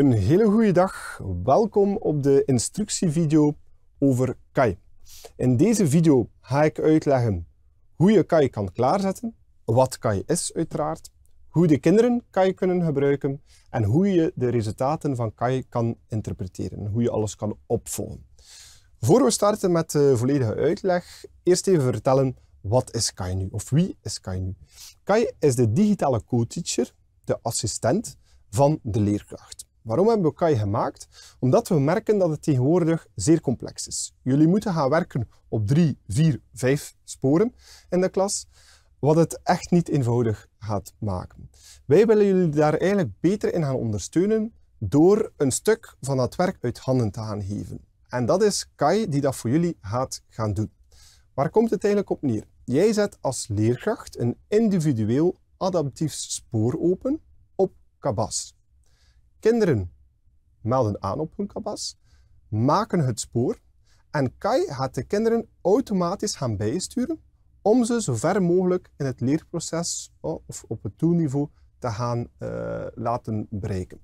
Een hele goede dag. Welkom op de instructievideo over KAI. In deze video ga ik uitleggen hoe je KAI kan klaarzetten, wat KAI is uiteraard, hoe de kinderen KAI kunnen gebruiken en hoe je de resultaten van KAI kan interpreteren, hoe je alles kan opvolgen. Voor we starten met de volledige uitleg, eerst even vertellen wat is KAI nu of wie is KAI nu. KAI is de digitale co-teacher, de assistent van de leerkracht. Waarom hebben we KAI gemaakt? Omdat we merken dat het tegenwoordig zeer complex is. Jullie moeten gaan werken op drie, vier, vijf sporen in de klas, wat het echt niet eenvoudig gaat maken. Wij willen jullie daar eigenlijk beter in gaan ondersteunen door een stuk van dat werk uit handen te gaan geven. En dat is Kai die dat voor jullie gaat gaan doen. Waar komt het eigenlijk op neer? Jij zet als leerkracht een individueel adaptief spoor open op Kabas. Kinderen melden aan op hun kabas, maken het spoor en Kai gaat de kinderen automatisch gaan bijsturen om ze zo ver mogelijk in het leerproces oh, of op het doelniveau te gaan uh, laten bereiken.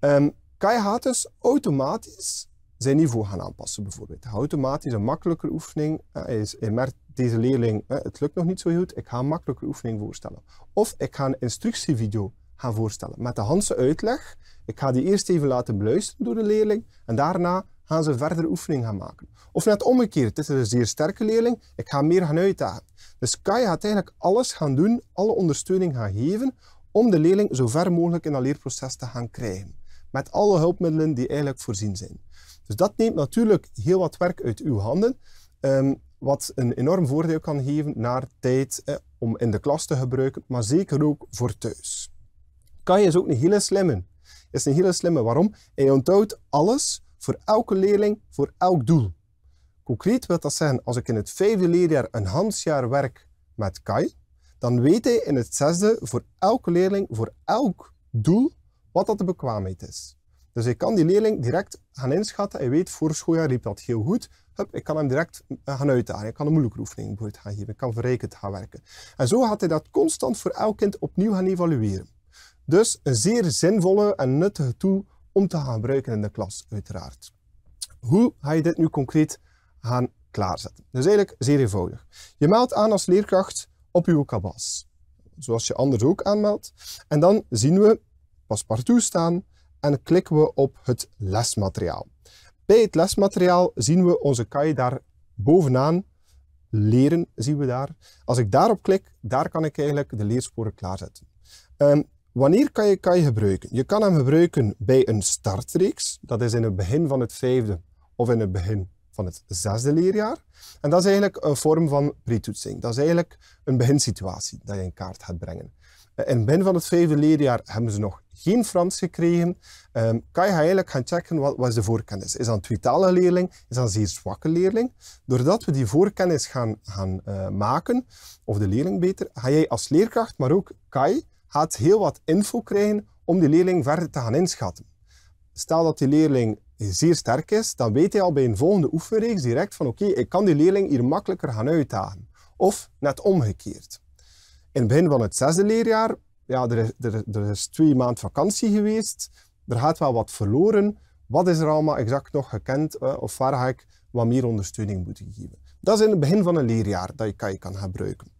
Um, Kai gaat dus automatisch zijn niveau gaan aanpassen bijvoorbeeld. Automatisch een makkelijker oefening. Uh, hij, is, hij merkt deze leerling, uh, het lukt nog niet zo goed, ik ga een makkelijker oefening voorstellen. Of ik ga een instructievideo gaan voorstellen met de handse uitleg ik ga die eerst even laten beluisteren door de leerling en daarna gaan ze verder oefening gaan maken. Of net omgekeerd, het is een zeer sterke leerling, ik ga meer gaan uitdagen. Dus Kai gaat eigenlijk alles gaan doen, alle ondersteuning gaan geven, om de leerling zo ver mogelijk in dat leerproces te gaan krijgen. Met alle hulpmiddelen die eigenlijk voorzien zijn. Dus dat neemt natuurlijk heel wat werk uit uw handen, um, wat een enorm voordeel kan geven naar tijd om in de klas te gebruiken, maar zeker ook voor thuis. Kai is ook een hele slimme is een hele slimme. Waarom? Hij onthoudt alles voor elke leerling, voor elk doel. Concreet wil dat zeggen, als ik in het vijfde leerjaar een handjaar werk met Kai, dan weet hij in het zesde voor elke leerling, voor elk doel, wat dat de bekwaamheid is. Dus ik kan die leerling direct gaan inschatten. Hij weet, voor schooljaar liep dat heel goed. Hup, ik kan hem direct eh, gaan uitdagen. Ik kan een moeilijke oefening bijvoorbeeld geven. Ik kan verrijkend gaan werken. En zo gaat hij dat constant voor elk kind opnieuw gaan evalueren. Dus een zeer zinvolle en nuttige tool om te gaan gebruiken in de klas, uiteraard. Hoe ga je dit nu concreet gaan klaarzetten? Dus eigenlijk zeer eenvoudig. Je meldt aan als leerkracht op uw kabas, zoals je anders ook aanmeldt. En dan zien we paspartout staan en klikken we op het lesmateriaal. Bij het lesmateriaal zien we onze KAI daar bovenaan leren, zien we daar. Als ik daarop klik, daar kan ik eigenlijk de leersporen klaarzetten. Um, Wanneer kan je KAI gebruiken? Je kan hem gebruiken bij een startreeks. Dat is in het begin van het vijfde of in het begin van het zesde leerjaar. En dat is eigenlijk een vorm van pretoetsing. Dat is eigenlijk een beginsituatie dat je in kaart gaat brengen. Eh, in het begin van het vijfde leerjaar hebben ze nog geen Frans gekregen. Um, kan je eigenlijk gaan checken wat, wat de voorkennis. Is dat een tweetalige leerling? Is dat een zeer zwakke leerling? Doordat we die voorkennis gaan, gaan uh, maken, of de leerling beter, ga jij als leerkracht, maar ook KAI, gaat heel wat info krijgen om die leerling verder te gaan inschatten. Stel dat die leerling zeer sterk is, dan weet hij al bij een volgende oefenreeks direct van oké, ik kan die leerling hier makkelijker gaan uitdagen. Of net omgekeerd. In het begin van het zesde leerjaar, ja, er is, er, er is twee maanden vakantie geweest, er gaat wel wat verloren. Wat is er allemaal exact nog gekend eh, of waar ga ik wat meer ondersteuning moeten geven? Dat is in het begin van een leerjaar dat je kan gebruiken.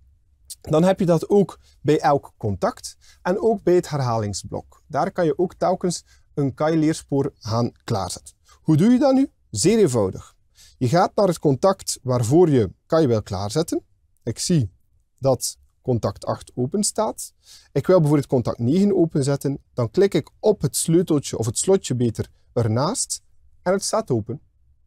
Dan heb je dat ook bij elk contact en ook bij het herhalingsblok. Daar kan je ook telkens een KAI-leerspoor gaan klaarzetten. Hoe doe je dat nu? Zeer eenvoudig. Je gaat naar het contact waarvoor je KAI wil klaarzetten. Ik zie dat contact 8 open staat. Ik wil bijvoorbeeld contact 9 openzetten. Dan klik ik op het sleuteltje of het slotje beter ernaast en het staat open.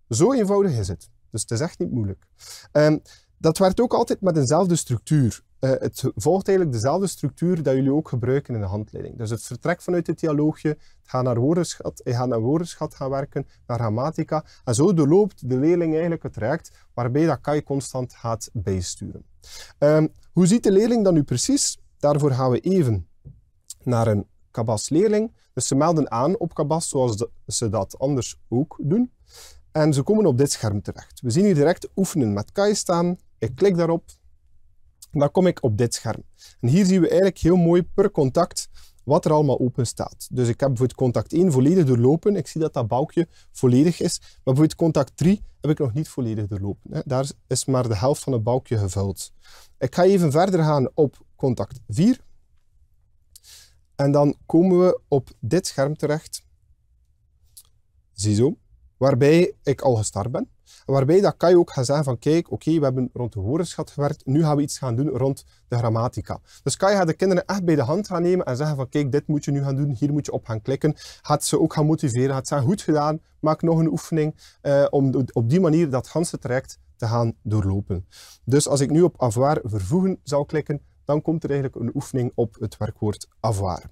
Zo eenvoudig is het. Dus het is echt niet moeilijk. Um, dat werkt ook altijd met dezelfde structuur. Uh, het volgt eigenlijk dezelfde structuur dat jullie ook gebruiken in de handleiding. Dus het vertrekt vanuit het dialoogje, het gaat naar woordenschat, je gaat naar woordenschat gaan werken, naar grammatica. En zo doorloopt de leerling eigenlijk het traject waarbij dat je constant gaat bijsturen. Um, hoe ziet de leerling dan nu precies? Daarvoor gaan we even naar een Kabas leerling. Dus ze melden aan op Kabas zoals ze dat anders ook doen. En ze komen op dit scherm terecht. We zien hier direct oefenen met Kai staan. Ik klik daarop dan kom ik op dit scherm. En hier zien we eigenlijk heel mooi per contact wat er allemaal open staat. Dus ik heb bijvoorbeeld contact 1 volledig doorlopen. Ik zie dat dat balkje volledig is. Maar bijvoorbeeld contact 3 heb ik nog niet volledig doorlopen. Daar is maar de helft van het balkje gevuld. Ik ga even verder gaan op contact 4. En dan komen we op dit scherm terecht. Ziezo. Waarbij ik al gestart ben. Waarbij dat kan je ook gaan zeggen van kijk, oké, we hebben rond de woordenschat gewerkt, nu gaan we iets gaan doen rond de grammatica. Dus kan je de kinderen echt bij de hand gaan nemen en zeggen van kijk, dit moet je nu gaan doen, hier moet je op gaan klikken. Gaat ze ook gaan motiveren, gaat zeggen goed gedaan, maak nog een oefening eh, om op die manier dat ganse traject te gaan doorlopen. Dus als ik nu op avoir vervoegen zou klikken, dan komt er eigenlijk een oefening op het werkwoord avoir.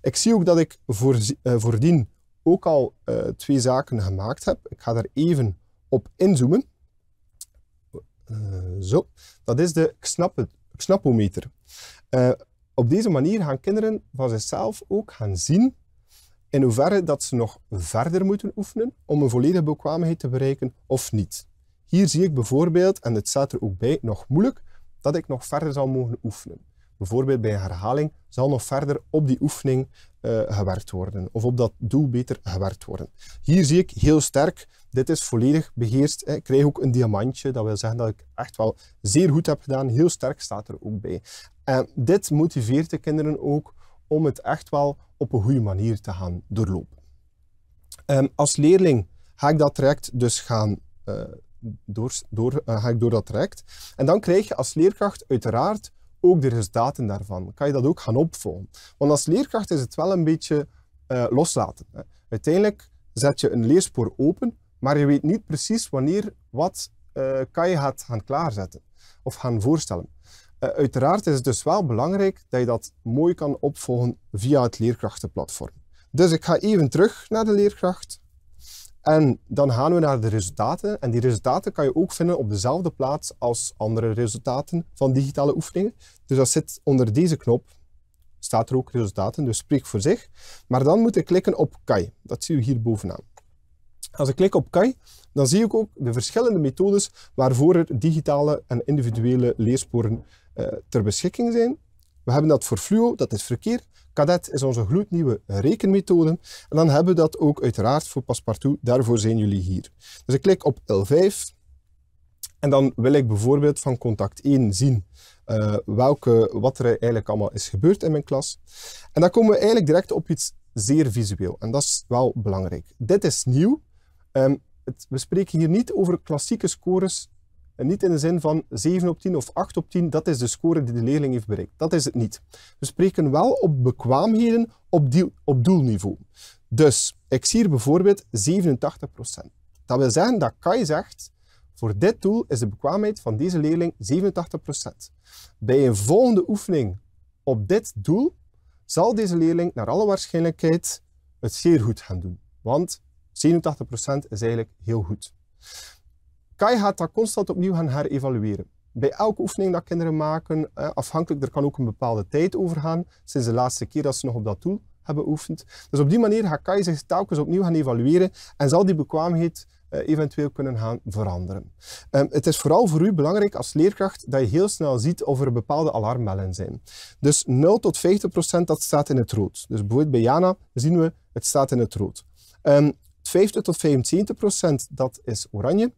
Ik zie ook dat ik voor, uh, voordien ook al uh, twee zaken gemaakt heb. Ik ga daar even op inzoomen. Uh, zo, dat is de Xnapometer. Uh, op deze manier gaan kinderen van zichzelf ook gaan zien in hoeverre dat ze nog verder moeten oefenen om een volledige bekwaamheid te bereiken of niet. Hier zie ik bijvoorbeeld, en het staat er ook bij, nog moeilijk, dat ik nog verder zal mogen oefenen. Bijvoorbeeld bij een herhaling zal nog verder op die oefening uh, gewerkt worden, of op dat doel beter gewerkt worden. Hier zie ik heel sterk, dit is volledig beheerst. Ik krijg ook een diamantje, dat wil zeggen dat ik echt wel zeer goed heb gedaan. Heel sterk staat er ook bij. En dit motiveert de kinderen ook om het echt wel op een goede manier te gaan doorlopen. Um, als leerling ga ik dat traject dus gaan uh, door, door, uh, ga ik door dat traject. En dan krijg je als leerkracht uiteraard ook de resultaten daarvan. Kan je dat ook gaan opvolgen. Want als leerkracht is het wel een beetje uh, loslaten. Hè. Uiteindelijk zet je een leerspoor open, maar je weet niet precies wanneer wat uh, kan je gaat gaan klaarzetten of gaan voorstellen. Uh, uiteraard is het dus wel belangrijk dat je dat mooi kan opvolgen via het leerkrachtenplatform. Dus ik ga even terug naar de leerkracht. En dan gaan we naar de resultaten. En die resultaten kan je ook vinden op dezelfde plaats als andere resultaten van digitale oefeningen. Dus dat zit onder deze knop. Staat er ook resultaten, dus spreek voor zich. Maar dan moet ik klikken op KAI. Dat zie je hier bovenaan. Als ik klik op KAI, dan zie ik ook de verschillende methodes waarvoor er digitale en individuele leersporen uh, ter beschikking zijn. We hebben dat voor Fluo, dat is verkeer. Cadet is onze gloednieuwe rekenmethode. En dan hebben we dat ook uiteraard voor Passepartout. Daarvoor zijn jullie hier. Dus ik klik op L5. En dan wil ik bijvoorbeeld van contact 1 zien uh, welke, wat er eigenlijk allemaal is gebeurd in mijn klas. En dan komen we eigenlijk direct op iets zeer visueel. En dat is wel belangrijk. Dit is nieuw. Het, we spreken hier niet over klassieke scores en niet in de zin van 7 op 10 of 8 op 10, dat is de score die de leerling heeft bereikt. Dat is het niet. We spreken wel op bekwaamheden op, die, op doelniveau. Dus ik zie hier bijvoorbeeld 87%. Dat wil zeggen dat Kai zegt, voor dit doel is de bekwaamheid van deze leerling 87%. Bij een volgende oefening op dit doel zal deze leerling naar alle waarschijnlijkheid het zeer goed gaan doen. Want 87% is eigenlijk heel goed. Kai gaat dat constant opnieuw gaan herevalueren. Bij elke oefening dat kinderen maken, eh, afhankelijk, er kan ook een bepaalde tijd overgaan, sinds de laatste keer dat ze nog op dat doel hebben oefend. Dus op die manier gaat Kai zich telkens opnieuw gaan evalueren en zal die bekwaamheid uh, eventueel kunnen gaan veranderen. Um, het is vooral voor u belangrijk als leerkracht dat je heel snel ziet of er bepaalde alarmbellen zijn. Dus 0 tot 50 procent, dat staat in het rood. Dus bijvoorbeeld bij Jana zien we, het staat in het rood. Um, 50 tot 75 procent, dat is oranje.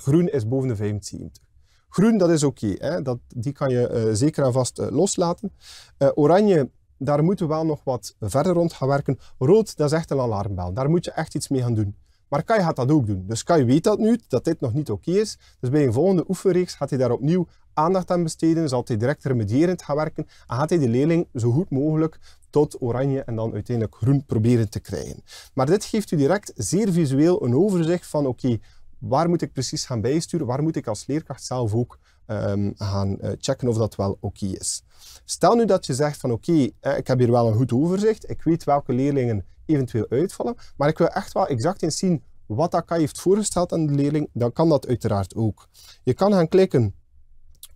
Groen is boven de 75. Groen, dat is oké. Okay, die kan je uh, zeker en vast uh, loslaten. Uh, oranje, daar moeten we wel nog wat verder rond gaan werken. Rood, dat is echt een alarmbel. Daar moet je echt iets mee gaan doen. Maar Kai gaat dat ook doen. Dus Kai weet dat nu, dat dit nog niet oké is. Dus bij een volgende oefenreeks gaat hij daar opnieuw aandacht aan besteden. Zal hij direct remedierend gaan werken. En gaat hij de leerling zo goed mogelijk tot oranje en dan uiteindelijk groen proberen te krijgen. Maar dit geeft u direct zeer visueel een overzicht van oké, waar moet ik precies gaan bijsturen? Waar moet ik als leerkracht zelf ook um, gaan uh, checken of dat wel oké is? Stel nu dat je zegt van oké, eh, ik heb hier wel een goed overzicht, ik weet welke leerlingen eventueel uitvallen, maar ik wil echt wel exact eens zien wat dat heeft voorgesteld aan de leerling, dan kan dat uiteraard ook. Je kan gaan klikken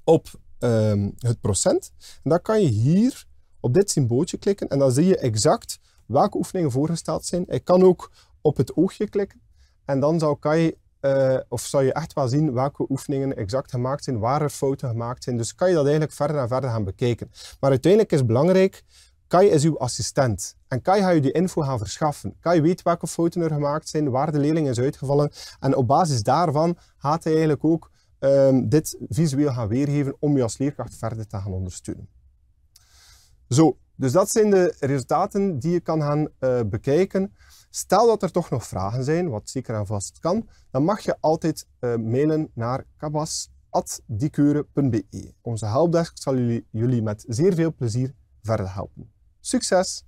op um, het procent en dan kan je hier op dit symbooltje klikken en dan zie je exact welke oefeningen voorgesteld zijn. Ik kan ook op het oogje klikken en dan zou je uh, of zou je echt wel zien welke oefeningen exact gemaakt zijn, waar er fouten gemaakt zijn. Dus kan je dat eigenlijk verder en verder gaan bekijken. Maar uiteindelijk is belangrijk, Kai is uw assistent. En Kai gaat je die info gaan verschaffen. Kai weet welke fouten er gemaakt zijn, waar de leerling is uitgevallen. En op basis daarvan gaat hij eigenlijk ook um, dit visueel gaan weergeven om je als leerkracht verder te gaan ondersteunen. Zo, dus dat zijn de resultaten die je kan gaan uh, bekijken. Stel dat er toch nog vragen zijn, wat zeker en vast kan, dan mag je altijd uh, mailen naar kabas.dikeuren.be. Onze helpdesk zal jullie, jullie met zeer veel plezier verder helpen. Succes!